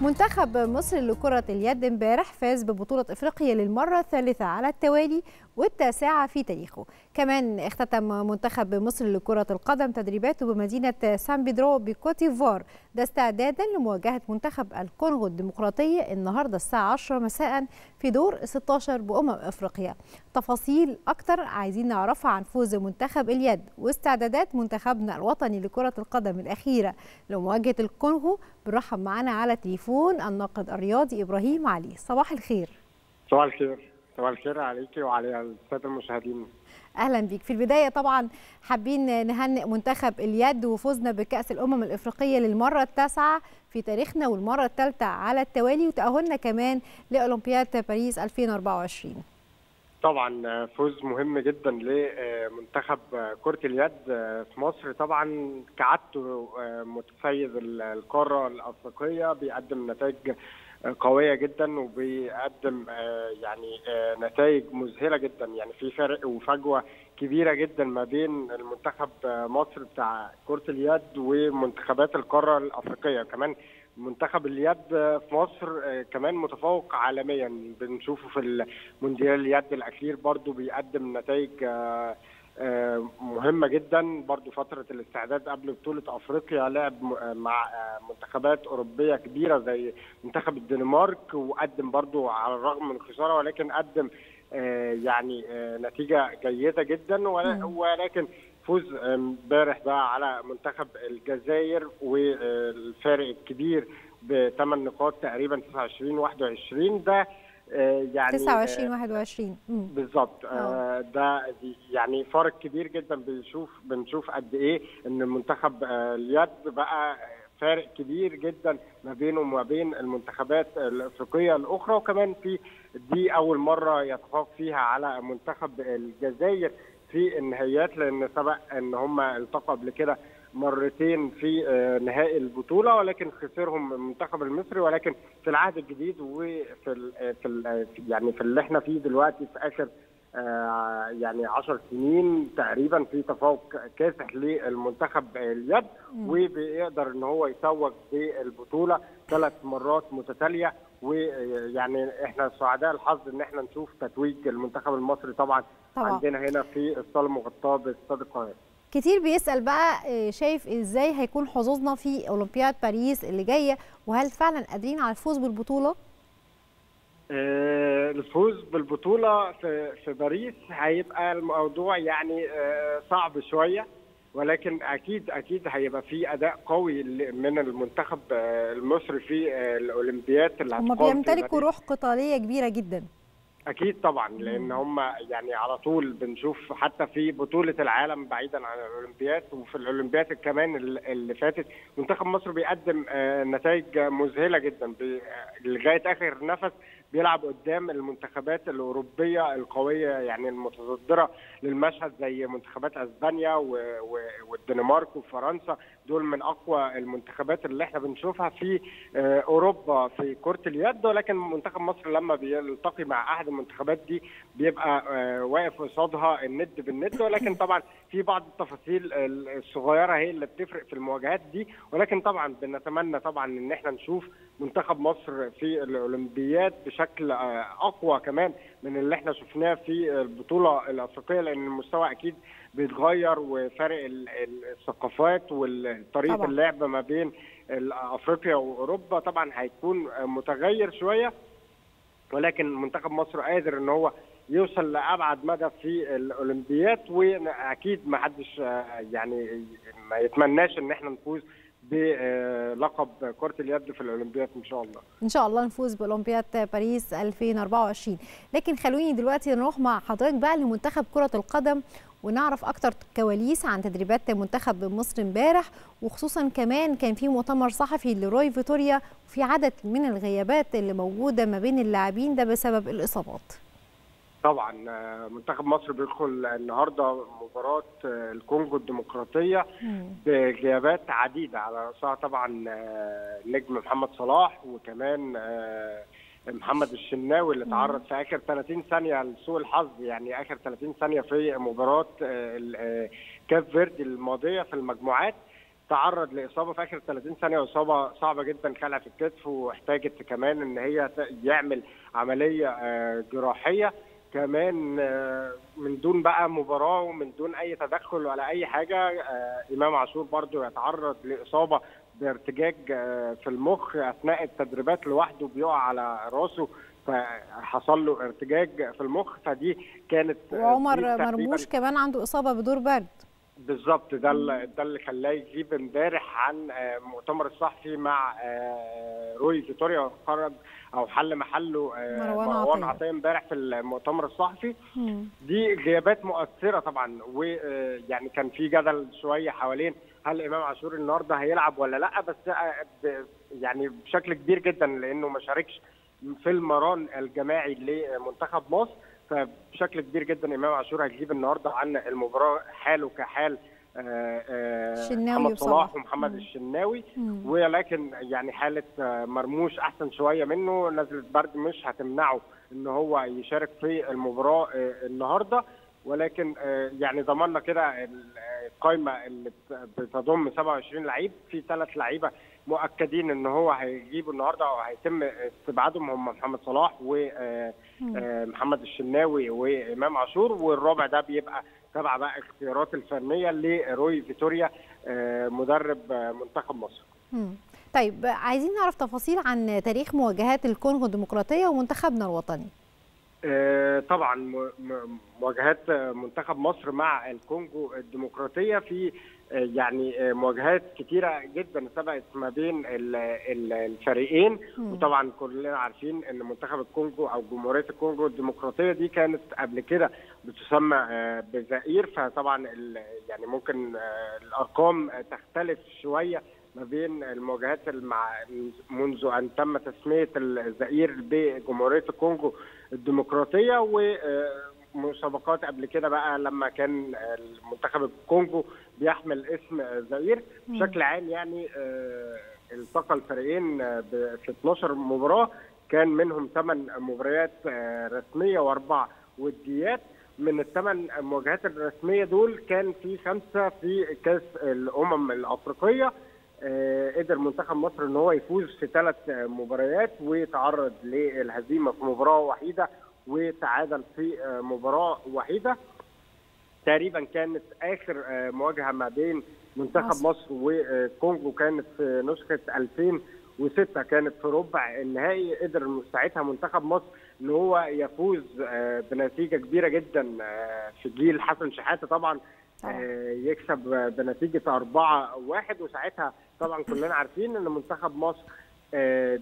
منتخب مصر لكرة اليد امبارح فاز ببطولة إفريقيا للمرة الثالثة على التوالي والتاسعة في تاريخه. كمان اختتم منتخب مصر لكرة القدم تدريباته بمدينة سان بيدرو بكوتيفوار ده استعدادا لمواجهة منتخب الكونغو الديمقراطية النهاردة الساعة 10 مساء في دور 16 بأمم إفريقيا. تفاصيل أكتر عايزين نعرفها عن فوز منتخب اليد واستعدادات منتخبنا الوطني لكرة القدم الأخيرة لمواجهة الكونغو. برحب معنا على تليفون الناقد الرياضي إبراهيم علي. صباح الخير. صباح الخير. صباح الخير عليكي وعلى السادة المشاهدين. أهلا بيك. في البداية طبعا حابين نهنئ منتخب اليد وفوزنا بكأس الأمم الإفريقية للمرة التاسعة في تاريخنا والمرة الثالثة على التوالي وتأهلنا كمان لأولمبياد باريس 2024 طبعا فوز مهم جدا لمنتخب كرة اليد في مصر. طبعا كعادته متسيد القارة الأفريقية بيقدم نتائج قوية جدا وبيقدم يعني نتائج مذهلة جدا. يعني في فرق وفجوة كبيرة جدا ما بين المنتخب مصر بتاع كرة اليد ومنتخبات القارة الأفريقية. كمان منتخب اليد في مصر كمان متفوق عالميا. بنشوفه في المونديال اليد الأخير برضو بيقدم نتائج مهمة جدا برضو فترة الاستعداد قبل بطولة أفريقيا لعب مع منتخبات أوروبية كبيرة زي منتخب الدنمارك وقدم برضو على الرغم من الخسارة ولكن قدم يعني نتيجة جيدة جدا ولكن فوز امبارح بقى على منتخب الجزائر والفارق الكبير بثمان نقاط تقريبا 29 21 ده يعني 29 21 بالظبط. آه ده يعني فرق كبير جدا بنشوف بنشوف قد إيه إن منتخب آه اليد بقى فارق كبير جدا ما بينه وما بين المنتخبات الأفريقية الأخرى وكمان في دي أول مرة يتفوق فيها على منتخب الجزائر في النهائيات لأن سبق إن هم التقوا قبل كده مرتين في نهائي البطولة ولكن خسرهم المنتخب المصري ولكن في العهد الجديد وفي ال في ال يعني في اللي إحنا فيه دلوقتي في آخر يعني 10 سنين تقريبا في تفوق كاسح للمنتخب اليد وبيقدر إن هو يتوج بالبطولة ثلاث مرات متتالية ويعني إحنا سعداء الحظ إن إحنا نشوف تتويج المنتخب المصري طبعا, طبعا. عندنا هنا في الصالة المغطاة بإستاد القاهرة كتير بيسأل بقى شايف إزاي هيكون حظوظنا في أولمبياد باريس اللي جاية؟ وهل فعلا قادرين على الفوز بالبطولة؟ الفوز بالبطولة في في باريس هيبقى الموضوع يعني صعب شوية ولكن أكيد أكيد هيبقى في أداء قوي من المنتخب المصري في الأولمبياد اللي هم بيمتلكوا روح قتالية كبيرة جدا. أكيد طبعا لأن هم يعني على طول بنشوف حتى في بطولة العالم بعيدا عن الاولمبياد وفي الاولمبياد كمان اللي فاتت منتخب مصر بيقدم نتائج مذهلة جدا لغاية آخر نفس بيلعب قدام المنتخبات الأوروبية القوية يعني المتصدره للمشهد زي منتخبات أسبانيا والدنمارك وفرنسا. دول من أقوى المنتخبات اللي إحنا بنشوفها في أوروبا في كرة اليد. ولكن منتخب مصر لما بيلتقي مع أحد المنتخبات دي بيبقى واقف قصادها الند بالند. ولكن طبعا في بعض التفاصيل الصغيرة هي اللي بتفرق في المواجهات دي. ولكن طبعا بنتمنى طبعا إن إحنا نشوف منتخب مصر في الأولمبياد بشكل أقوى كمان من اللي إحنا شفناه في البطولة الأفريقية لأن المستوى أكيد بيتغير وفرق الثقافات وطريقه اللعب ما بين أفريقيا وأوروبا طبعا هيكون متغير شوية ولكن منتخب مصر قادر إن هو يوصل لأبعد مدى في الاولمبياد وأكيد ما حدش يعني ما يتمناش إن إحنا نفوز بلقب كرة اليد في الأولمبياد إن شاء الله. إن شاء الله نفوز بأولمبياد باريس 2024 لكن خلوني دلوقتي نروح مع حضرتك بقى لمنتخب كرة القدم ونعرف أكتر كواليس عن تدريبات منتخب مصر امبارح وخصوصا كمان كان في مؤتمر صحفي لروي فيتوريا وفي عدد من الغيابات اللي موجودة ما بين اللاعبين ده بسبب الإصابات. طبعا منتخب مصر بيدخل النهارده مباراة الكونغو الديمقراطية بغيابات عديدة على رأسها طبعا النجم محمد صلاح وكمان محمد الشناوي اللي تعرض في آخر 30 ثانية لسوء الحظ يعني آخر 30 ثانية في مباراة كاب فيردي الماضية في المجموعات تعرض لإصابة في آخر 30 ثانية وإصابة صعبة جدا خلع في الكتف واحتاجت كمان إن هي يعمل عملية جراحية. كمان من دون بقى مباراة ومن دون أي تدخل ولا أي حاجة إمام عاشور برضو يتعرض لإصابة بارتجاج في المخ أثناء التدريبات لوحده بيقع على راسه فحصل له ارتجاج في المخ فدي كانت وعمر مرموش كمان عنده إصابة بدور برد. بالظبط ده ده اللي خلاه يجيب امبارح عن المؤتمر الصحفي مع روي فيتوريا خرج أو حل محله مروان عطية. امبارح في المؤتمر الصحفي. دي غيابات مؤثرة طبعا ويعني كان في جدل شوية حوالين هل إمام عاشور النهارده هيلعب ولا لأ بس يعني بشكل كبير جدا لأنه ما شاركش في المران الجماعي لمنتخب مصر. فبشكل كبير جدا إمام عاشور هيجيب النهارده عن المباراة حاله كحال محمد صلاح ومحمد مم. الشناوي. ولكن يعني حالة مرموش أحسن شوية منه. نزله برد مش هتمنعه إن هو يشارك في المباراة النهارده. ولكن يعني ضمننا كده القائمه اللي بتضم 27 لعيب. في ثلاث لعيبة مؤكدين إن هو هيجيبوا النهارده أو هيتم استبعادهم. هم محمد صلاح ومحمد الشناوي وإمام عاشور. والرابع ده بيبقى تبع بقى اختيارات الفنية لروي فيتوريا مدرب منتخب مصر. طيب عايزين نعرف تفاصيل عن تاريخ مواجهات الكونغو الديمقراطية ومنتخبنا الوطني. طبعا مواجهات منتخب مصر مع الكونغو الديمقراطية في يعني مواجهات كتيرة جدا سبقت ما بين الفريقين. وطبعا كلنا عارفين إن منتخب الكونغو أو جمهورية الكونغو الديمقراطية دي كانت قبل كده بتسمى بزائر فطبعا يعني ممكن الأرقام تختلف شوية ما بين المواجهات المع... منذ أن تم تسمية الزئير بجمهورية الكونغو الديمقراطية ومسابقات قبل كده بقى لما كان المنتخب الكونغو بيحمل اسم زئير بشكل عام يعني التقى الفريقين في 12 مباراة كان منهم 8 مباريات رسمية وأربع وديات. من الثمان مواجهات الرسمية دول كان في خمسة في كأس الأمم الأفريقية. قدر منتخب مصر إن هو يفوز في ثلاث مباريات وتعرض للهزيمة في مباراة وحيدة وتعادل في مباراة وحيدة. تقريبا كانت آخر مواجهة ما بين منتخب مصر, وكونغو كانت في نسخة 2006 كانت في ربع النهائي. قدر ساعتها منتخب مصر إن هو يفوز بنتيجة كبيرة جدا في جيل حسن شحاتة طبعا. يكسب بنتيجة 4 1 وساعتها طبعا كلنا عارفين إن منتخب مصر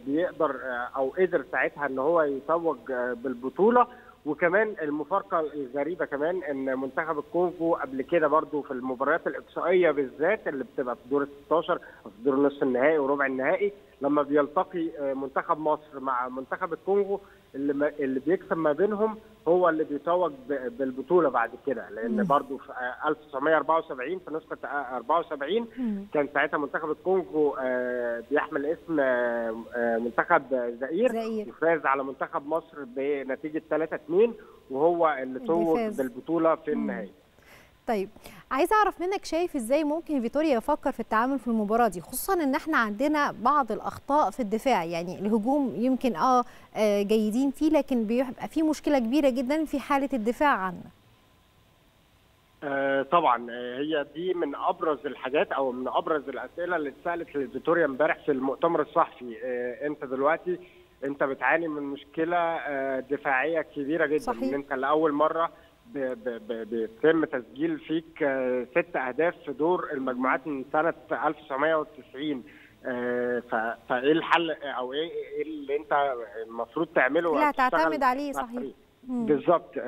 بيقدر أو قدر ساعتها إن هو يتوج بالبطولة. وكمان المفارقة الغريبة كمان إن منتخب الكونغو قبل كده برضو في المباريات الإقصائية بالذات اللي بتبقى في دور ال 16 أو في دور نصف النهائي وربع النهائي لما بيلتقي منتخب مصر مع منتخب الكونغو اللي اللي بيكسب ما بينهم هو اللي بيتوج بالبطولة بعد كده. لأن برضو في 1974 في نسخة 74 كان ساعتها منتخب الكونغو بيحمل اسم منتخب زئير وفاز على منتخب مصر بنتيجة 3 2 وهو اللي توج بالبطولة في النهائي. طيب عايزة أعرف منك شايف إزاي ممكن فيتوريا يفكر في التعامل في المباراة دي خصوصا إن إحنا عندنا بعض الأخطاء في الدفاع يعني الهجوم يمكن آه جيدين فيه لكن بيبقى في مشكلة كبيرة جدا في حالة الدفاع عنا آه طبعا هي دي من أبرز الحاجات أو من أبرز الأسئلة اللي اتسألت لفيتوريا امبارح في المؤتمر الصحفي آه أنت دلوقتي أنت بتعاني من مشكلة آه دفاعية كبيرة جدا صحيح. ان انت لأول مرة بيتم تسجيل فيك ست أهداف في دور المجموعات من سنة 1990 فإيه الحل؟ أو إيه اللي أنت المفروض تعمله؟ لا تعتمد عليه صحيح. بالظبط.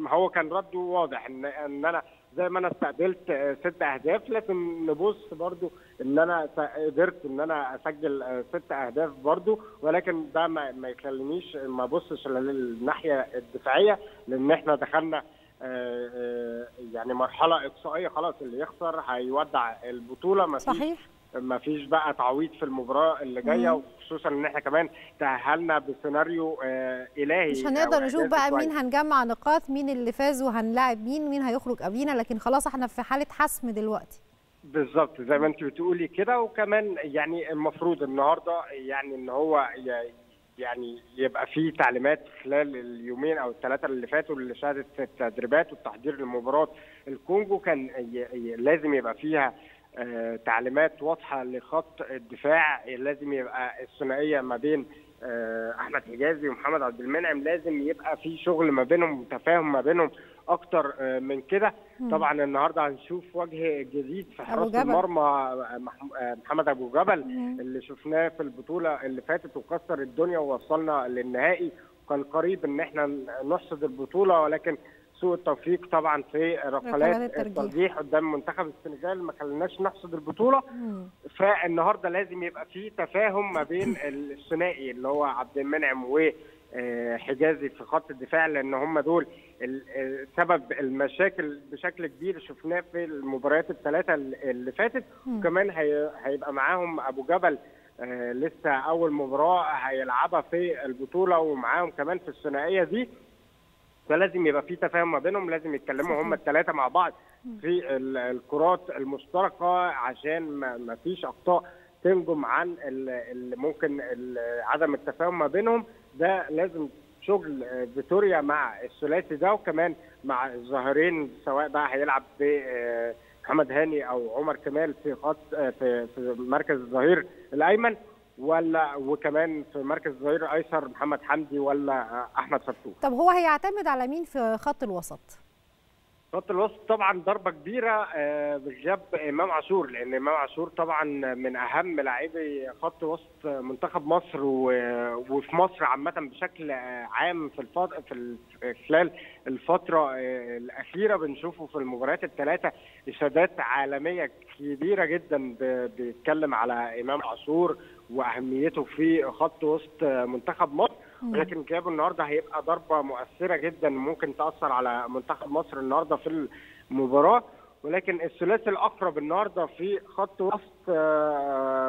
هو كان رده واضح ان إن أنا زي ما أنا استقبلت ست أهداف. لكن نبص برضو إن أنا قدرت إن أنا أسجل ست أهداف برضو. ولكن ده ما, ما يخلينيش ما أبصش للناحية الدفاعية. لأن إحنا دخلنا يعني مرحلة إقصائية خلاص. اللي يخسر هيودع البطولة. ما صحيح. ما فيش بقى تعويض في المباراة اللي جاية وخصوصا إن إحنا كمان تأهلنا بسيناريو إلهي. مش هنقدر نشوف بقى مين هنجمع نقاط مين اللي فاز وهنلاعب مين مين هيخرج قبلينا لكن خلاص إحنا في حالة حسم دلوقتي. بالظبط زي ما أنت بتقولي كده. وكمان يعني المفروض النهارده يعني إن هو يعني يبقى في تعليمات خلال اليومين أو الثلاثة اللي فاتوا اللي شهدت التدريبات والتحضير لمباراة الكونجو كان لازم يبقى فيها تعليمات واضحة لخط الدفاع لازم يبقى الثنائية ما بين أحمد حجازي ومحمد عبد المنعم لازم يبقى في شغل ما بينهم وتفاهم ما بينهم أكتر من كده. طبعا النهارده هنشوف وجه جديد في حراسة المرمى محمد أبو جبل اللي شفناه في البطولة اللي فاتت وكسر الدنيا ووصلنا للنهائي. وكان قريب إن إحنا نحصد البطولة ولكن سوء التوفيق طبعا في ركلات الترجيح. قدام منتخب السنغال. ما خليناش نحصد البطولة. فالنهاردة لازم يبقى في تفاهم ما بين الثنائي اللي هو عبد المنعم و حجازي في خط الدفاع لأن هم دول سبب المشاكل بشكل كبير شفناه في المباريات الثلاثة اللي فاتت. وكمان هيبقى معاهم أبو جبل لسه أول مباراة هيلعبها في البطولة ومعاهم كمان في الثنائية دي. فلازم يبقى في تفاهم ما بينهم لازم يتكلموا هم الثلاثه مع بعض في الكرات المشتركة عشان ما فيش أخطاء تنجم عن اللي ممكن عدم التفاهم ما بينهم. ده لازم شغل فيتوريا مع الثلاثي ده وكمان مع الظاهرين سواء بقى هيلعب بمحمد هاني أو عمر كمال في خط في في مركز الظهير الأيمن. ولا وكمان في مركز الظهير الايسر محمد حمدي ولا أحمد فتوح طب هو هيعتمد على مين في خط الوسط؟ خط الوسط طبعا ضربة كبيرة بغياب إمام عاشور لأن إمام عاشور طبعا من أهم لاعبي خط وسط منتخب مصر وفي مصر عامة بشكل عام في. في خلال الفترة الأخيرة بنشوفه في المباريات الثلاثه إشادات عالمية كبيرة جدا بيتكلم على إمام عاشور وأهميته في خط وسط منتخب مصر ولكن غيابه النهارده هيبقى ضربة مؤثرة جدا ممكن تأثر على منتخب مصر النهارده في المباراة. ولكن الثلاثي الأقرب النهارده في خط وسط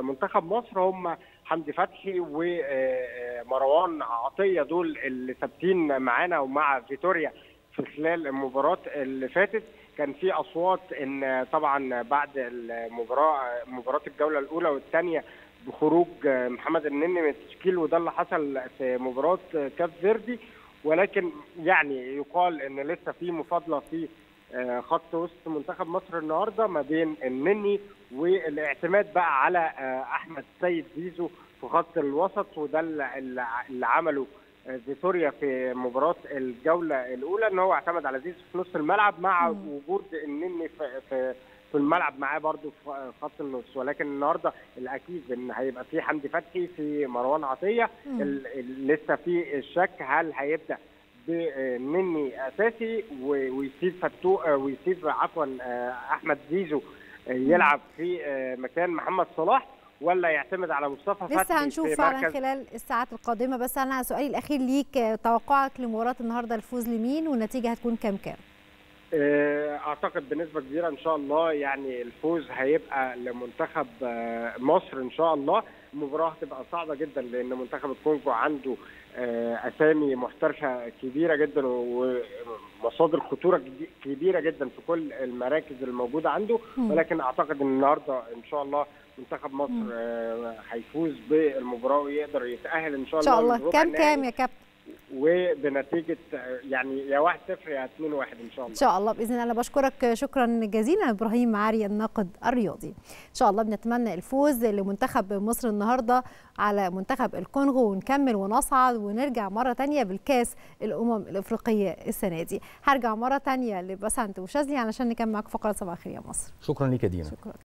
منتخب مصر هم حمدي فتحي ومروان عطية دول اللي ثابتين معانا ومع فيتوريا في خلال المباراة اللي فاتت. كان في أصوات إن طبعا بعد المباراة مباراة الجولة الأولى والثانية بخروج محمد النني من التشكيل وده اللي حصل في مباراة كاب فيردي. ولكن يعني يقال إن لسه في مفاضلة في خط وسط منتخب مصر النهارده ما بين النني والاعتماد بقى على أحمد سيد زيزو في خط الوسط وده اللي عمله فيتوريا في مباراة الجولة الأولى إن هو اعتمد على زيزو في نص الملعب مع وجود النني في, في الملعب معاه برده في خط النص. ولكن النهارده الأكيد إن هيبقى في حمدي فتحي في مروان عطية. لسه في الشك هل هيبدأ بنني أساسي ويسيب فتو ويسيب عفوا أحمد زيزو يلعب في مكان محمد صلاح ولا يعتمد على مصطفى فتحي لسه هنشوف فعلا خلال الساعات القادمة. بس أنا سؤالي الأخير ليك توقعك لمباراة النهارده الفوز لمين؟ والنتيجة هتكون كام كام؟ أعتقد بنسبة كبيرة إن شاء الله يعني الفوز هيبقى لمنتخب مصر إن شاء الله. المباراه هتبقى صعبة جدا لأن منتخب الكونغو عنده أسامي محترفة كبيرة جدا ومصادر خطورة كبيرة جدا في كل المراكز الموجودة عنده. ولكن أعتقد إن النهارده إن شاء الله منتخب مصر هيفوز بالمباراة ويقدر يتأهل إن شاء الله ان شاء الله. كام كام يا كابتن؟ وبنتيجة يعني يا 1 0 يا 2 1 إن شاء الله. إن شاء الله بإذن الله. بشكرك شكرا جزيلا إبراهيم معاري الناقد الرياضي. إن شاء الله بنتمنى الفوز لمنتخب مصر النهارده على منتخب الكونغو ونكمل ونصعد ونرجع مرة ثانية بالكأس الأمم الأفريقية السنة دي. هرجع مرة ثانية لبسنت وشاذلي علشان نكمل معاكم فقرة صباح الخير يا مصر. شكرا ليك يا دينا. شكرا.